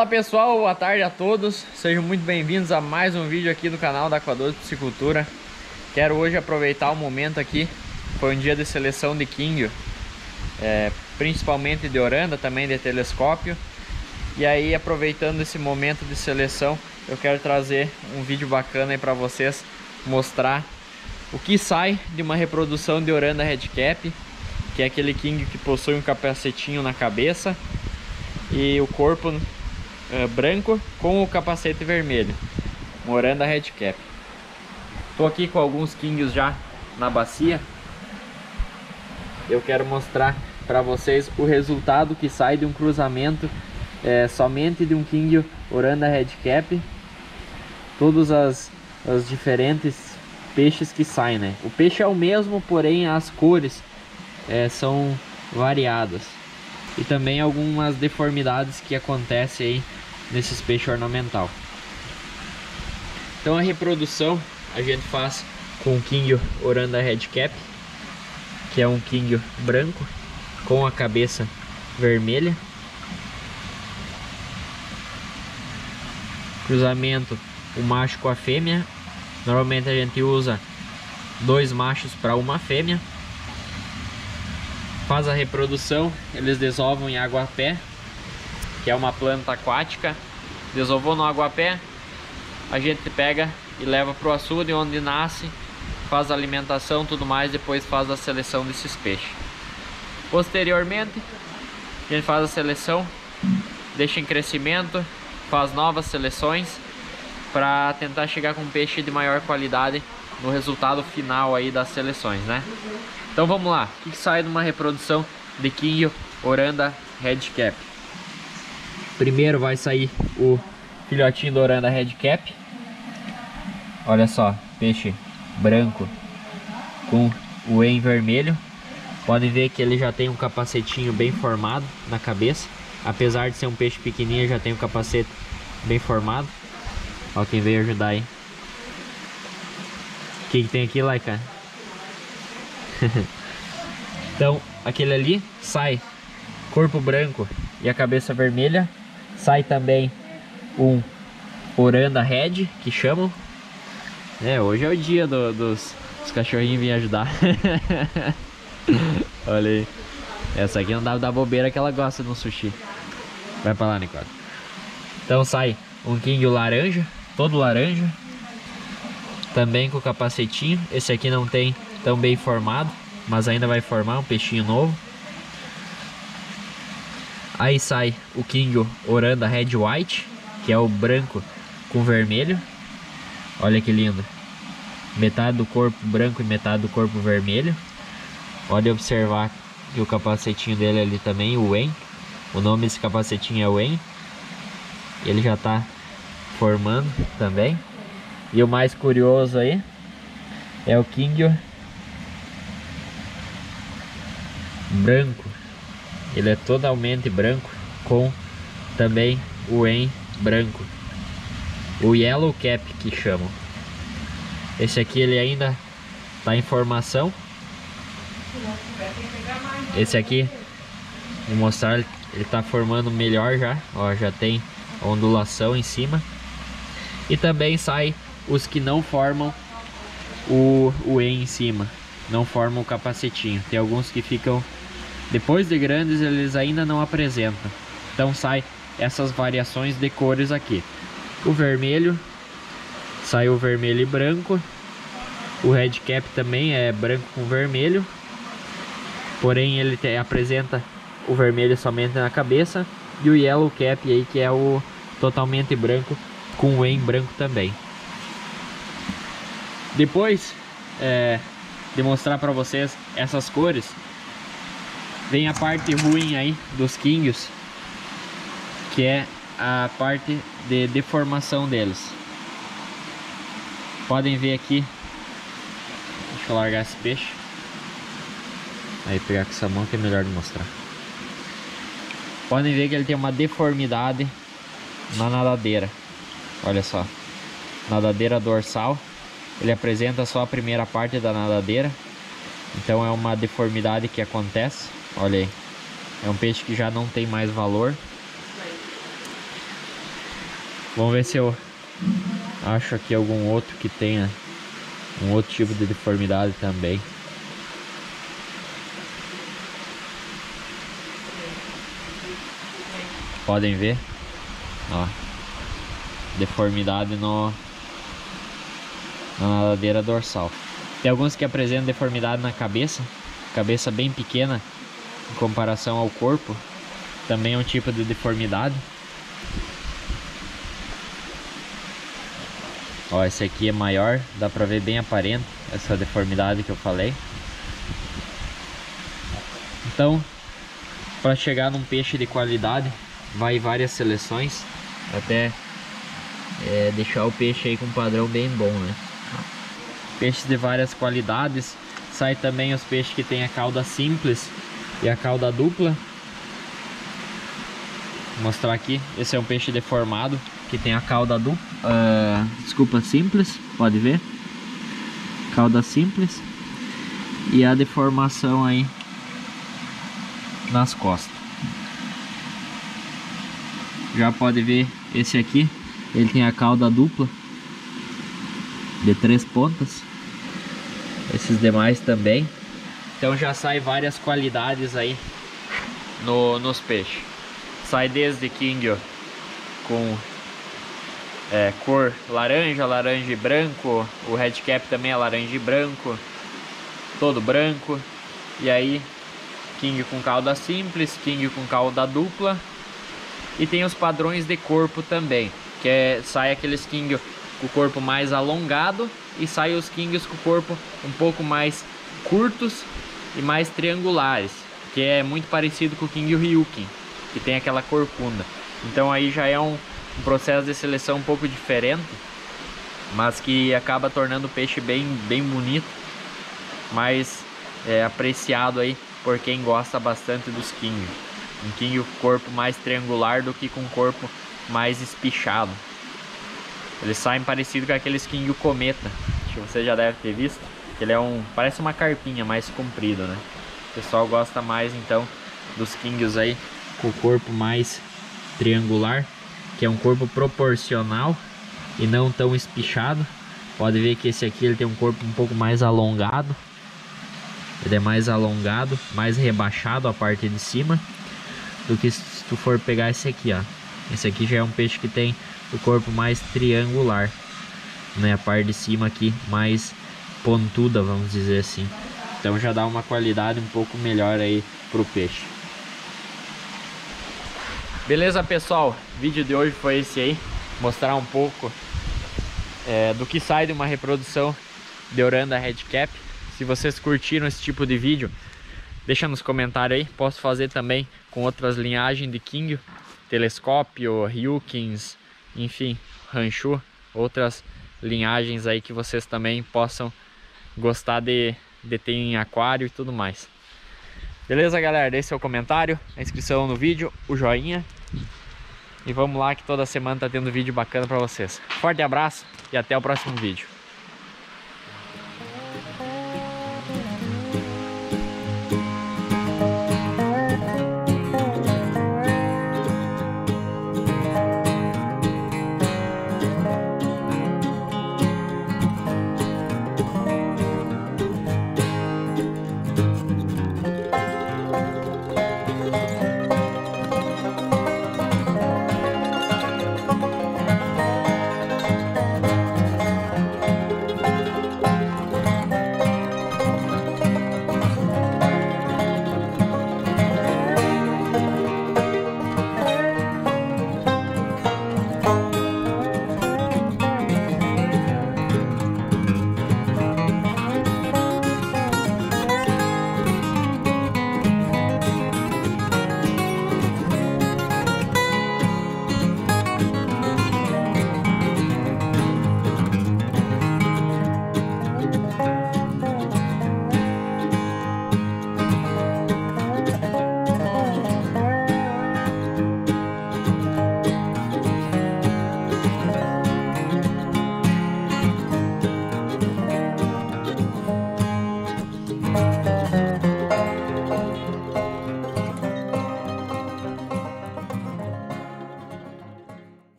Fala pessoal, boa tarde a todos, sejam muito bem-vindos a mais um vídeo aqui do canal da Aquador de Piscicultura. Quero hoje aproveitar o momento aqui, foi um dia de seleção de King, é, principalmente de oranda, também de telescópio. E aí aproveitando esse momento de seleção, eu quero trazer um vídeo bacana aí para vocês Mostrar o que sai de uma reprodução de oranda Redcap Que é aquele King que possui um capacetinho na cabeça e o corpo uh, branco com o capacete vermelho. Moranda Red Cap. Tô aqui com alguns kingues já na bacia. Eu quero mostrar para vocês o resultado que sai de um cruzamento é, somente de um king Oranda Red Cap. Todas as, as diferentes peixes que saem, né? O peixe é o mesmo, porém as cores é, são variadas. E também algumas deformidades que acontecem aí nesses peixes ornamental. Então a reprodução a gente faz com o King Oranda Red Cap, que é um King branco com a cabeça vermelha. Cruzamento o macho com a fêmea. Normalmente a gente usa dois machos para uma fêmea. Faz a reprodução, eles desovam em água a pé que é uma planta aquática. Desovou no aguapé, a gente pega e leva para o açude onde nasce, faz a alimentação tudo mais, depois faz a seleção desses peixes. Posteriormente, a gente faz a seleção, deixa em crescimento, faz novas seleções para tentar chegar com um peixe de maior qualidade no resultado final aí das seleções, né? Então vamos lá, o que, sai de uma reprodução de Quinho Oranda Red Cap? Primeiro vai sair o filhotinho dourando da Red Cap. Olha só, peixe branco com o em vermelho. Podem ver que ele já tem um capacetinho bem formado na cabeça. Apesar de ser um peixe pequenininho, já tem um capacete bem formado. Ó quem veio ajudar aí. O que, que tem aqui, Laika? então, aquele ali sai corpo branco e a cabeça vermelha Sai também um Oranda Red, que chamam. É, hoje é o dia do, dos, dos cachorrinhos vir ajudar. Olha aí. Essa aqui não dá da bobeira que ela gosta no sushi. Vai pra lá, Nicole. Então sai um King laranja, todo laranja. Também com capacetinho. Esse aqui não tem tão bem formado, mas ainda vai formar um peixinho novo. Aí sai o King Oranda Red White, que é o branco com vermelho. Olha que lindo. Metade do corpo branco e metade do corpo vermelho. Pode observar que o capacetinho dele ali também, o Wen. O nome desse capacetinho é Wen. Ele já está formando também. E o mais curioso aí é o King branco ele é totalmente branco com também o em branco. O yellow cap que chamam. Esse aqui ele ainda está em formação. Esse aqui, vou mostrar, ele está formando melhor já. Ó, já tem ondulação em cima. E também sai os que não formam o, o em cima. Não formam o capacetinho. Tem alguns que ficam depois de grandes, eles ainda não apresentam. Então sai essas variações de cores aqui. O vermelho, sai o vermelho e branco. O red cap também é branco com vermelho. Porém, ele te, apresenta o vermelho somente na cabeça. E o yellow cap aí, que é o totalmente branco, com o em branco também. Depois é, de mostrar para vocês essas cores, Vem a parte ruim aí dos Kings, que é a parte de deformação deles. Podem ver aqui, deixa eu largar esse peixe. Aí pegar com essa mão que é melhor de mostrar. Podem ver que ele tem uma deformidade na nadadeira. Olha só. Nadadeira dorsal. Ele apresenta só a primeira parte da nadadeira. Então é uma deformidade que acontece. Olha aí. É um peixe que já não tem mais valor. Vamos ver se eu acho aqui algum outro que tenha um outro tipo de deformidade também. Podem ver, ó, deformidade no, na nadadeira dorsal. Tem alguns que apresentam deformidade na cabeça, cabeça bem pequena em comparação ao corpo, também é um tipo de deformidade. Ó, esse aqui é maior, dá pra ver bem aparente essa deformidade que eu falei. Então, para chegar num peixe de qualidade, vai várias seleções, até é, deixar o peixe aí com um padrão bem bom, né? Peixes de várias qualidades, sai também os peixes que tem a cauda simples e a cauda dupla. Vou mostrar aqui, esse é um peixe deformado, que tem a cauda dupla, uh, desculpa, simples, pode ver. Cauda simples. E a deformação aí nas costas. Já pode ver esse aqui, ele tem a cauda dupla de três pontas. Esses demais também. Então já sai várias qualidades aí no, nos peixes. Sai desde King com é, cor laranja, laranja e branco. O red cap também é laranja e branco. Todo branco. E aí, King com cauda simples, King com cauda dupla. E tem os padrões de corpo também. Que é, sai aqueles King com o corpo mais alongado. E sai os Kings com o corpo um pouco mais curtos e mais triangulares. Que é muito parecido com o King Ryukin. Que tem aquela corcunda. Então aí já é um, um processo de seleção um pouco diferente, mas que acaba tornando o peixe bem, bem bonito, mais é, apreciado aí por quem gosta bastante dos king. Um king corpo mais triangular do que com corpo mais espichado. Eles saem parecido com aqueles king cometa, que você já deve ter visto. Ele é um, parece uma carpinha mais comprido, né? O pessoal gosta mais então dos kings aí com o corpo mais triangular que é um corpo proporcional e não tão espichado. Pode ver que esse aqui ele tem um corpo um pouco mais alongado. Ele é mais alongado, mais rebaixado a parte de cima do que se tu for pegar esse aqui, ó. Esse aqui já é um peixe que tem o corpo mais triangular, né? A parte de cima aqui mais pontuda, vamos dizer assim. Então já dá uma qualidade um pouco melhor aí pro peixe. Beleza, pessoal? O vídeo de hoje foi esse aí. Mostrar um pouco é, do que sai de uma reprodução de Oranda Red Cap. Se vocês curtiram esse tipo de vídeo, deixa nos comentários aí. Posso fazer também com outras linhagens de King, Telescópio, Ryukins, enfim, Ranchu, outras linhagens aí que vocês também possam gostar de, de ter em aquário e tudo mais. Beleza, galera? Deixe seu comentário, a inscrição no vídeo, o joinha. E vamos lá que toda semana tá tendo vídeo bacana para vocês. Forte abraço e até o próximo vídeo.